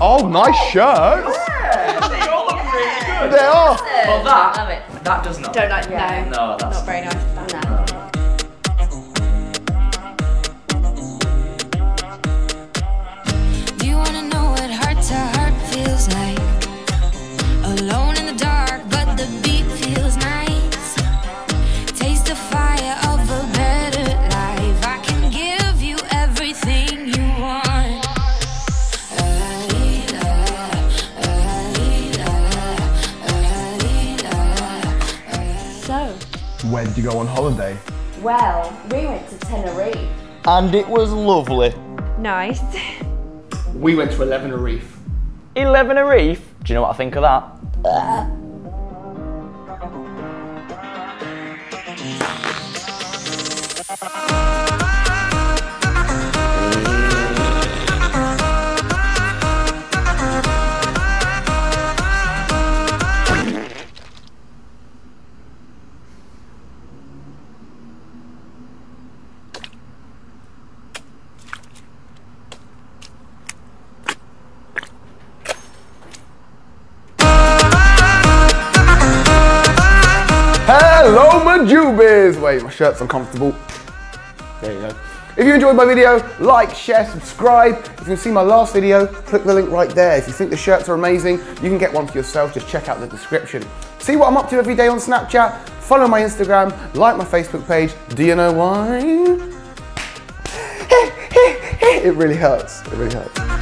Oh, nice shirts. They all look really good. They are. Well, Love that, it. that does not. Don't like, Yeah. no. No, that's Not very nice. No. Do you wanna know what heart to heart feels like? Alone in the dark, but the beat feels nice. Where did you go on holiday? Well, we went to Tenerife. And it was lovely. nice. We went to 11 Reef. 11 a reef. Do you know what I think of that? Uh, Hello, Majubis! Wait, my shirt's uncomfortable. There you go. If you enjoyed my video, like, share, subscribe. If you see my last video, click the link right there. If you think the shirts are amazing, you can get one for yourself. Just check out the description. See what I'm up to every day on Snapchat. Follow my Instagram. Like my Facebook page. Do you know why? it really hurts. It really hurts.